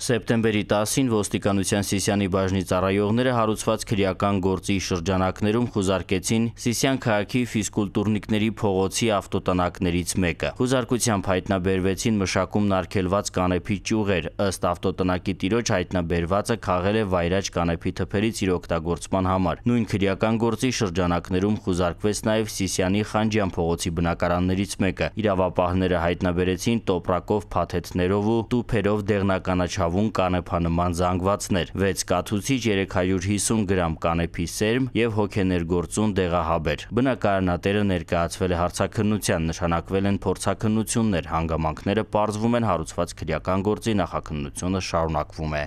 Սեպտեմբերի 10-ին ոստիկանության Սիսյանի բաժնի ծառայողները հարուցված քրեական գործի շրջանակներում խուզարկեցին Սիսյան քաղաքի ֆիզկուլտուրնիկների փողոցի ավտոտնակներից մեկը։ Խուզարկությամբ հայտնաբերվեցին մշակումն արգելված կանեփի ճյուղեր, ըստ ավտոտնակի տիրոջ հայտնաբերվածը քաղել է վայրաջ կանեփի թփերից իր օգտագործման համար։ Նույն քրեական գործի շրջանակներում խուզարկվեց նաև Սիսյանի Խանջյան փողոցի բնակարաններից մեկը։ Իրավապահները հայտնաբերեցին տոպրակով փաթեթներով ու տուփերով դեղնականաչավ ցավուն կանեփանման զանգվածներ, 6 կաթուցիչ 350 գրամ կանեփի սերմ եւ հոգեներգործուն դեղահաբեր։ Բնակարանատերը ներկայացվել է հարցաքննության, նշանակվել են փորձաքննություններ, հանգամանքները պարզվում են հարուցված քրեական գործի նախաքննությունը շարունակվում է։